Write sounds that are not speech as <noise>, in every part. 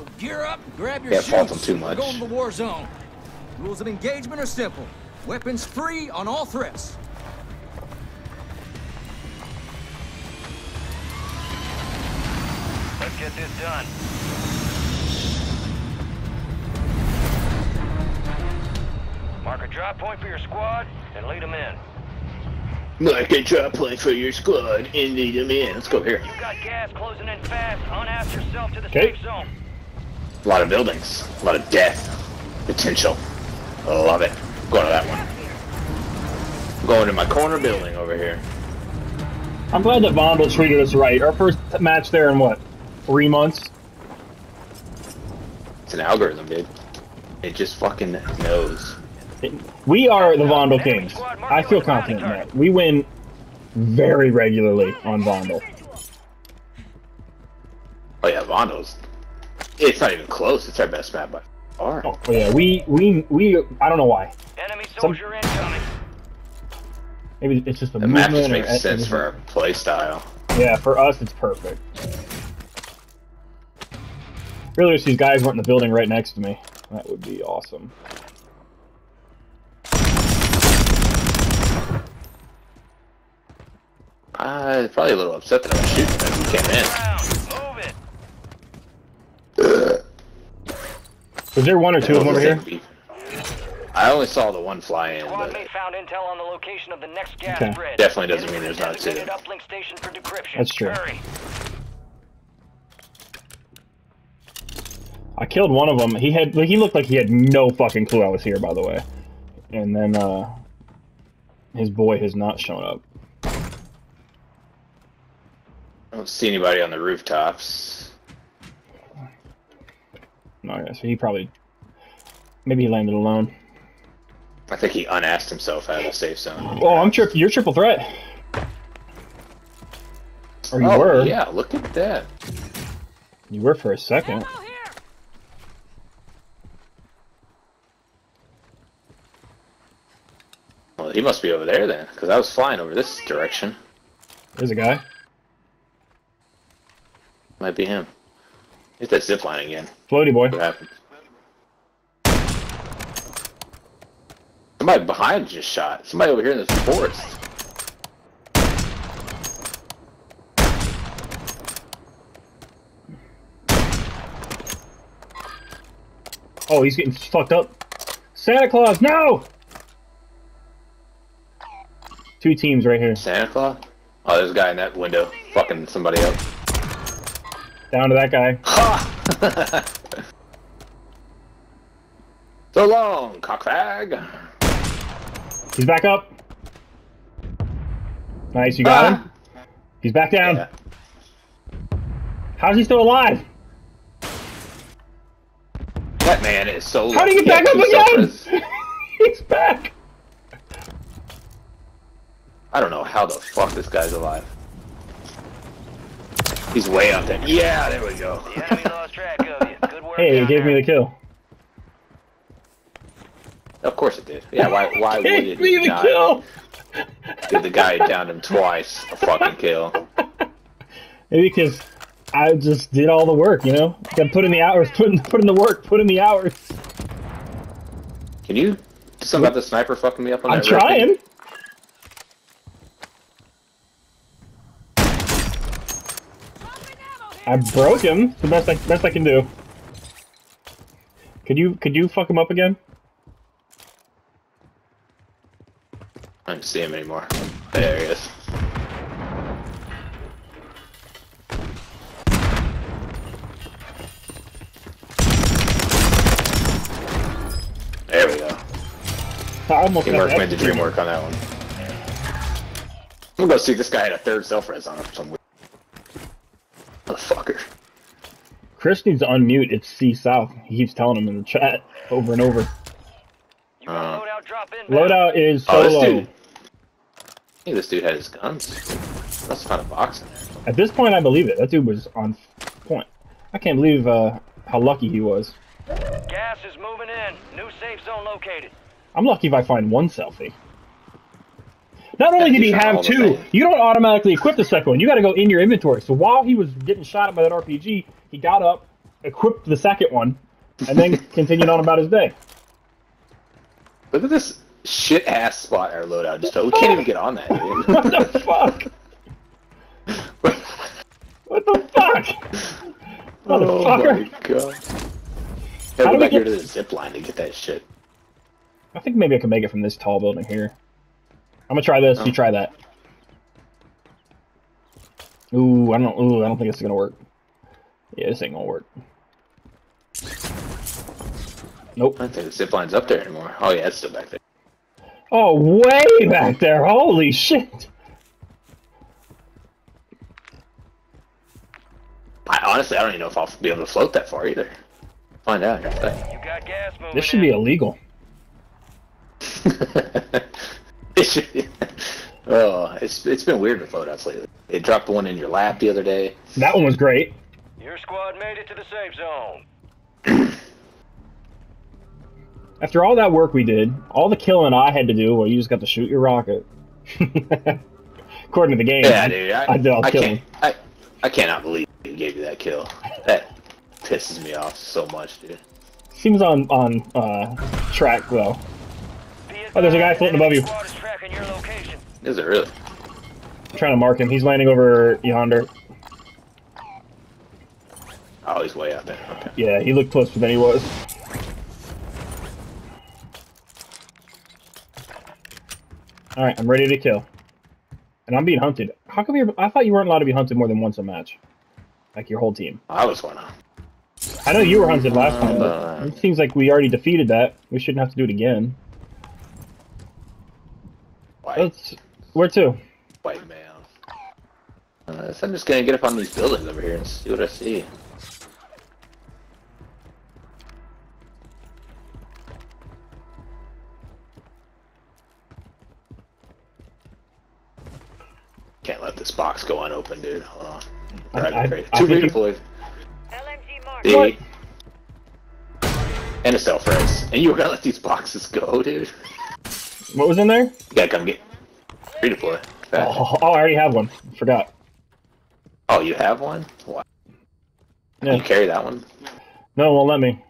So gear up, grab your Can't fault shoes. them too much. going to the war zone. Rules of engagement are simple. Weapons free on all threats. Let's get this done. Mark a drop point for your squad and lead them in. Like a drop point for your squad and lead them in. Let's go here. You've got gas closing in fast. Unask yourself to the Okay. safe zone. A lot of buildings. A lot of death. Potential. I love it. Going to that one. Going to my corner building over here. I'm glad that Vondel treated us right. Our first match there in what? Three months? It's an algorithm, dude. It just fucking knows. We are the Vondel Kings. I feel confident in that. We win very regularly on Vondel. Oh yeah, Vondel's. It's not even close. It's our best map by far. Oh yeah, we we we. I don't know why. Enemy Some- soldier incoming. Maybe it's just a The map movement just or makes sense for our play style. Yeah, for us it's perfect. Really wish these guys weren't in the building right next to me. That would be awesome. I'm probably a little upset that I was shooting as we came in. Down. Move it. Was there one or two of them over here? I only saw the one fly in, but mate found intel on the location of the next gas Okay. spread. Definitely doesn't mean there's the not two. uplink station for decryption. That's true. Hurry. I killed one of them. He had like, he looked like he had no fucking clue I was here, by the way. And then uh his boy has not shown up. I don't see anybody on the rooftops. No, yeah, so he probably maybe he landed alone. I think he unasked himself out of the safe zone. Oh, I'm triple. You're triple threat. Or you oh, were. yeah, look at that. You were for a second. Well, he must be over there then, because I was flying over this direction. There's a guy. Might be him. Hit that zip line again. Floaty boy. What happened? Somebody behind just shot. Somebody over here in this forest. Oh, he's getting fucked up. Santa Claus, no! Two teams right here. Santa Claus? Oh, there's a guy in that window fucking somebody up. Down to that guy. <laughs> So long, cockfag. He's back up. Nice, you got Ah. him. He's back down. Yeah. How's he still alive? That man is so. How do you get back up again? <laughs> He's back. I don't know how the fuck this guy's alive. He's way up there. Yeah, there we go. The enemy lost track of you. Good work. Hey, he down gave me the kill. of course it did. Yeah, why? Why <laughs> would Gave it me the not? kill. Did the guy downed him twice? A fucking kill. <laughs> Maybe because I just did all the work, you know? Got put in the hours, put in, put in the work, put in the hours. Can you do something about the sniper fucking me up on I'm that red thing? trying. I broke him. The best I, best I can do. Could you could you fuck him up again? I don't see him anymore. There he is. There we go. I almost Teamwork made the dream work on that one. I'm gonna go see this guy had a third self res on him for some motherfucker. Chris needs to unmute. It's C South. He keeps telling him in the chat over and over. You got Uh, a loadout drop in. Loadout is Oh, this dude. I think this dude had his guns. That's have found a box in there. At this point, I believe it. That dude was on point. I can't believe uh, how lucky he was. Gas is moving in. New safe zone located. I'm lucky if I find one selfie. Not only did he have two, you don't automatically equip the second one. You got to go in your inventory. So while he was getting shot at by that RPG, he got up, equipped the second one, and then <laughs> continued on about his day. Look at this shit ass spot our loadout just told. We can't even get on that, dude. <laughs> What the fuck? What the fuck? oh my god. How Gotta do we back here to the zip line to get that shit. I think maybe I can make it from this tall building here. I'm gonna try this. You Oh. try that. Ooh, I don't. Ooh, I don't think it's gonna work. Yeah, this ain't gonna work. Nope. I don't think the zip line's up there anymore. Oh yeah, it's still back there. Oh, way back there. Holy shit. I honestly, I don't even know if I'll be able to float that far either. Find out. in a second. You got gas This should be illegal. <laughs> it should be. Oh, it's it's been weird with loadouts lately. It dropped one in your lap the other day. That one was great. Your squad made it to the safe zone. <clears throat> After all that work we did, all the killing I had to do, well, you just got to shoot your rocket. <laughs> According to the game. Yeah, dude. I, I did all I killing. can't. I, I cannot believe he gave you that kill. That pisses me off so much, dude. Seems on on uh, track though. Oh, there's a guy floating above you. Squad is your location. Is it really? I'm trying to mark him. He's landing over yonder. Oh, he's way out there. Okay. Yeah, he looked closer than he was. All right, I'm ready to kill, and I'm being hunted. How come you? I thought you weren't allowed to be hunted more than once a match, like your whole team. I was one. I know you were hunted last time, Uh, but it seems like we already defeated that. We shouldn't have to do it again. White, Let's. Where to? white male. Uh, so I'm just gonna get up on these buildings over here and see what I see. Can't let this box go unopened, dude. Hold on. I- Driving I- I Two think you- LMG mark. D. What? And a self res. And you were gonna let these boxes go, dude? <laughs> What was in there? You gotta come get redeploy. Fast. Oh, oh, I already have one. Forgot. Oh, you have one? Wow. Yeah. You carry that one? No, it won't let me.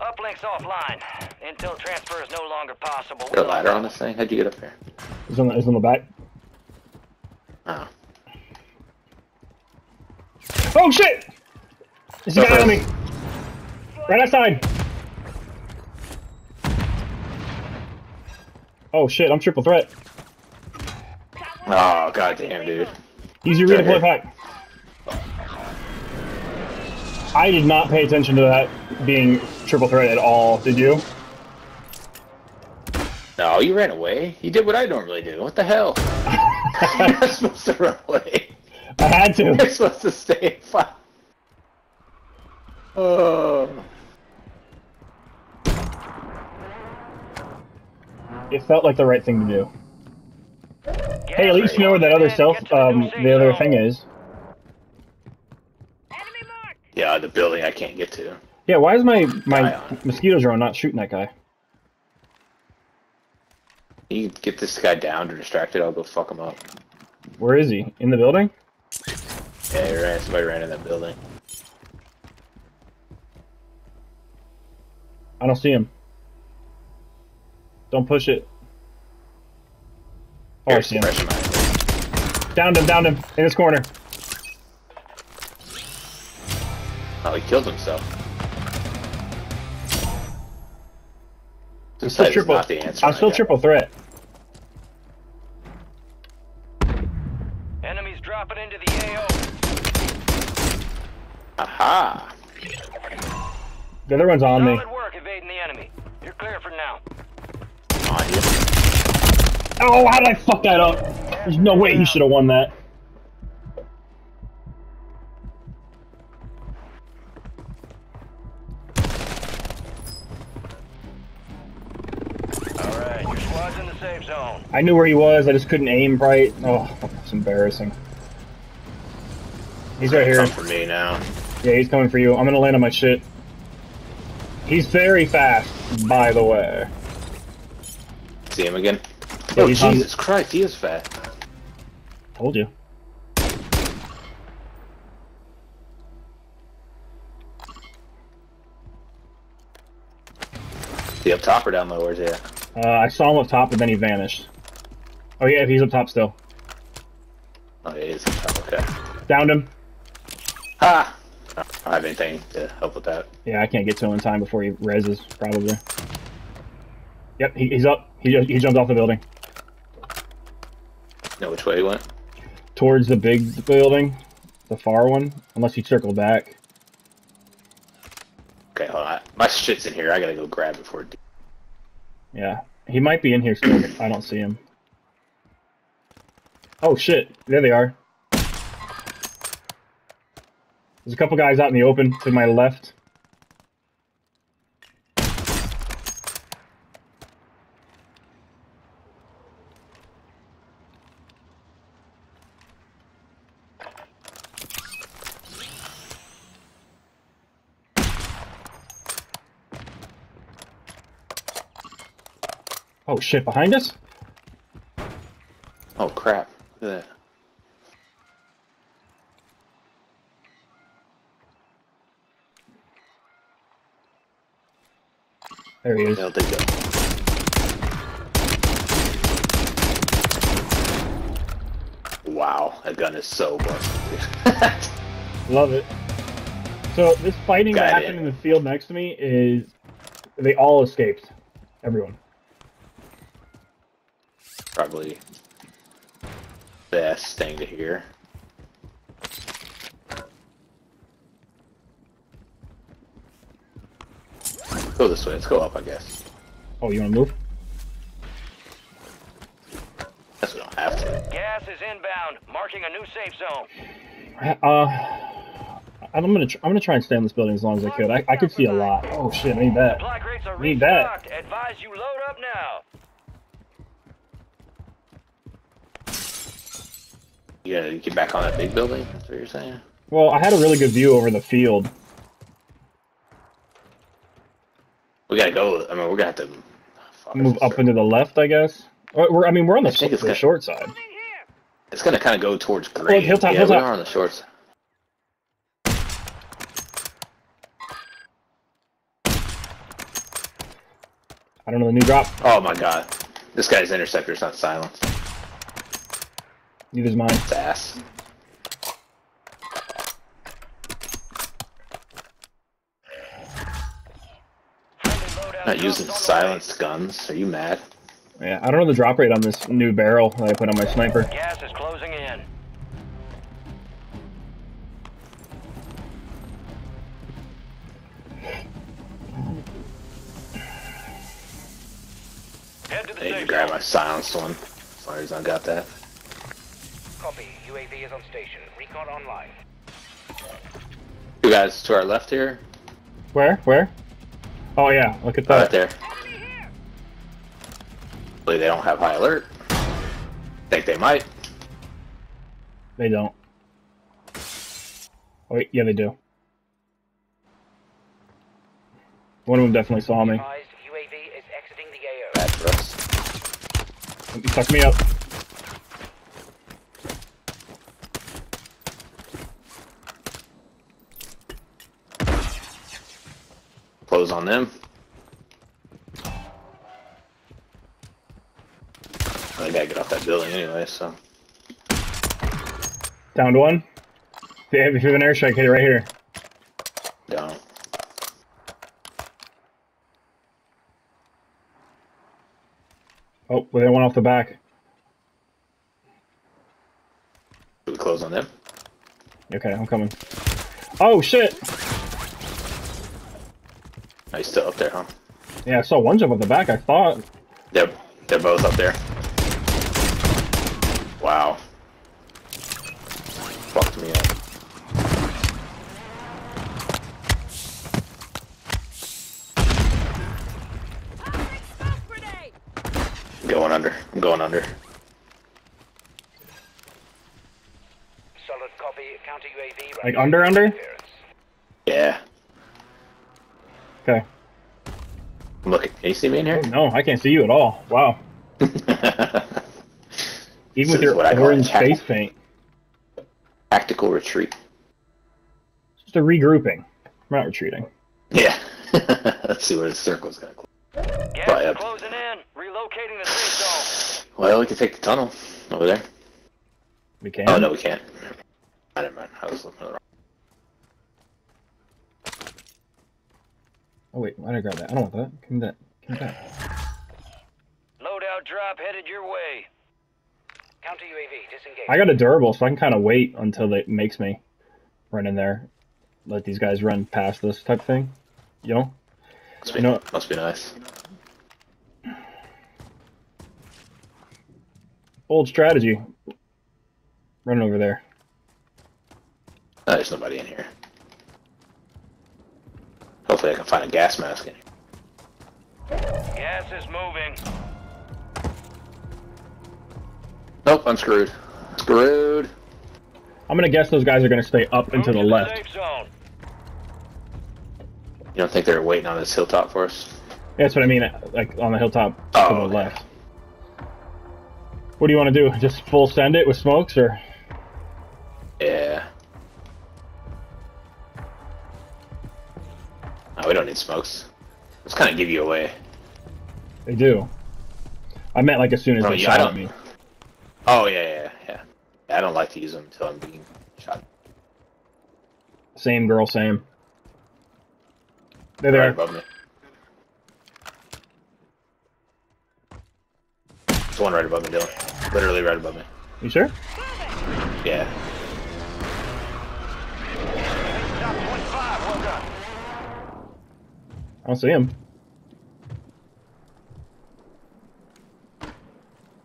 Uplinks offline. Intel transfer is no longer possible. Is there a ladder on this thing? How'd you get up there? It's on the, it's on the back. Oh. Oh shit! There's a guy on me. Right outside. Oh shit! I'm triple threat. Oh, goddamn, dude. Use your Right redeploy here. pack. I did not pay attention to that being triple threat at all. Did you? No, you ran away. You did what I normally do. What the hell? <laughs> <laughs> You're not supposed to run away. I had to. You're supposed to stay and fight. Oh. It felt like the right thing to do. Gas Hey, at least you know where that other self, the um, the other thing is. Enemy mark. Yeah, the building I can't get to. Yeah, why is my my Ion. mosquito drone not shooting that guy? You get this guy down or distracted, I'll go fuck him up. Where is he? In the building? Yeah, he ran. Somebody ran in that building. I don't see him. Don't push it. Oh, I see him. suppression. Downed him, downed him, in his corner. Oh, he killed himself. I'm still is triple. not the answer. I'm still triple threat. Enemies dropping into the AO. Aha! The other one's on me. Solid work Oh, how did I fuck that up? There's no way he should have won that. All right, your squad's in the safe zone. I knew where he was. I just couldn't aim right. Oh, it's embarrassing. He's right here. Come for me now. Yeah, he's coming for you. I'm gonna land on my shit. He's very fast, by the way. See him again? Oh Jesus Christ, he is fat. Told you. Is up top or down low? Where's he at? Uh, I saw him up top, but then he vanished. Oh yeah, he's up top still. Oh, he is up top. Okay. Downed him. Ah. I don't have anything to help with that. Yeah, I can't get to him in time before he reses, probably. Yep, he, he's up. He, he jumped off the building. Know which way he went? Towards the big building. The far one. Unless he circled back. Okay, hold on. My shit's in here. I gotta go grab it before. it- Yeah. He might be in here still, <clears throat> I don't see him. Oh shit. There they are. There's a couple guys out in the open to my left. Oh shit, behind us? Oh crap! Look at that. There he is. They'll take it. Wow, that gun is so busted. <laughs> Love it. So this fighting that Got it. happened in the field next to me is they all escaped. Everyone. Probably best thing to hear. Go this way. Let's go up, I guess. Oh, you want to move? Guess we don't have to. Gas is inbound, marking a new safe zone. Uh, I'm gonna tr- I'm gonna try and stay in this building as long as I could. I, I could see a lot. Oh shit, I need that. Supply crates are Need that. Advise you load up now. You gotta get back on that big building. That's what you're saying. Well, I had a really good view over the field. We gotta go. I mean, we're gonna have to fuck, Move up is- into the left, I guess. Uh, we're, I mean, we're on the, I think s- it's the got- short side. It's gonna kind of go towards oh, green. hilltop, yeah, hilltop. we are on the shorts. I don't know the new drop. Oh my god, this guy's interceptor's not silenced. Neither's mine. It's ass. Not using on silenced guns. Are you mad? Yeah, I don't know the drop rate on this new barrel that I put on my sniper. Gas is closing in. Head to the I need to grab my silenced one. As long as I got that. Copy. UAV is on station. Recon online. Two guys to our left here. Where? Where? Oh yeah, look at that. Right there. Hopefully they don't have high alert. Think they might. They don't. Oh, wait, yeah, they do. One of them definitely saw me. UAV is exiting the AO. Bad for us. He sucked me up. Close on them. I gotta get off that building anyway, so. Downed one. If you have an airstrike, hit it right here. Don't. Oh, well, they went off the back. Do we close on them? Okay, I'm coming. Oh shit! Are you still up there, huh? Yeah, I saw one jump off the back. I thought. They're they're both up there. Wow. Fucked me up. Going under. I'm going under. Solid copy. Counter UAV. Like under, under? Interference. Yeah. Okay. I'm. Can you see me in here? No, I can't see you at all. Wow. <laughs> Even This with your what I call orange face paint. Tactical retreat. Just a regrouping. We're not retreating. Yeah. <laughs> Let's see where the circle's gonna close. Gas Right is up. closing in. Relocating the safe zone. Well, we can take the tunnel over there. We can. Oh no, we can't. I didn't mind. I was looking at the wrong. Oh wait, why did I grab that? I don't want that. Give me that. Give me that. Loadout drop headed your way. Counter UAV disengaged. I got a durable, so I can kind of wait until it makes me run in there. Let these guys run past this type of thing. You know? Must be, You know- must be nice. Old strategy. Running over there. Oh, there's nobody in here. Hopefully, I can find a gas mask in here. Gas is moving. Nope, I'm screwed. Screwed. I'm gonna guess those guys are gonna stay up and to the Move left. You don't think they're waiting on this hilltop for us? That's what I mean, like on the hilltop Oh, to the oh, okay. left. What do you want to do? <laughs> Just full send it with smokes, or we don't need smokes. Let's kind of give you away. they do? I meant like as soon as they shot at me. Oh yeah, yeah, yeah. yeah I don't like to use them until I'm being shot. Same girl, same. They're Right there. above me. There's one right above me, Dylan. Literally right above me. You sure? Yeah. Top 25. Well done. I don't see him.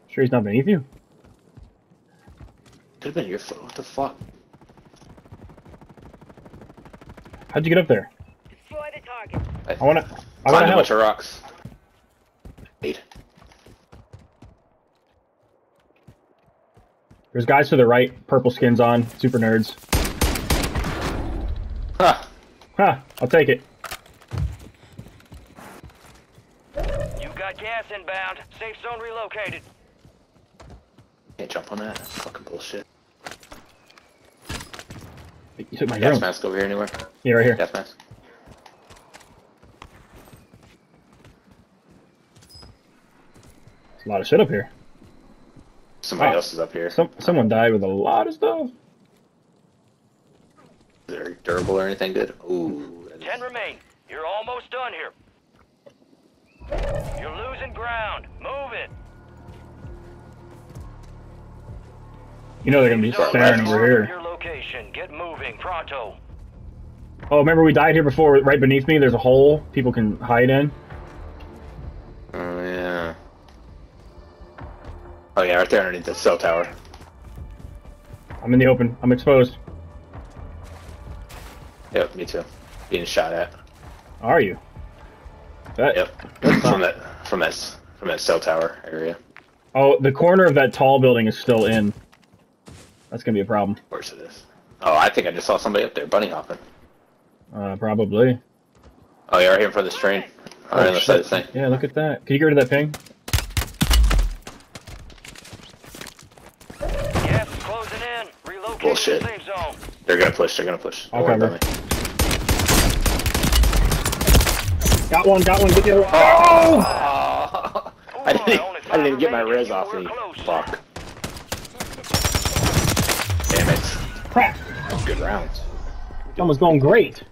Sure, he's not beneath you. Could have been your foot. What the fuck? How'd you get up there? Destroy the target. I wanna. I Climbed wanna a help. bunch of rocks. Eight. There's guys to the right, purple skins on, super nerds. Ha! Huh, I'll take it. You got gas inbound. Safe zone relocated. Can't jump on that. Fucking bullshit. You took my Gas drone. mask over here anywhere? Yeah, right here. Gas mask. There's a lot of shit up here. Somebody Oh. else is up here. Some someone died with a lot of stuff. Is it durable or anything good? Ooh. Ten remain. You're almost done here. You're losing ground. Move it. You know they're gonna be Zone staring over here. Your location. Get moving. Pronto. Oh, remember we died here before? Right beneath me, there's a hole people can hide in. Oh, yeah. Oh, yeah, right there underneath the cell tower. I'm in the open. I'm exposed. Yep, me too. Being shot at. Are you? That, Yep. from that, from that, from that cell tower area. Oh, the corner of that tall building is still in. That's gonna be a problem. Of course it is. Oh, I think I just saw somebody up there bunny hopping. Uh, probably. Oh, yeah, right here in front of this train. Oh, on the other side the thing. Yeah, look at that. Can you get rid of that ping? Gas closing in. Relocating Bullshit. the safe zone. They're gonna push. They're gonna push. I'll cover. about me. Got one, got one. Get the other one. Oh! Ooh, I didn't. I didn't even get my remaining. res off were me. Fuck. Damn it. Crap. Good rounds. That was going great.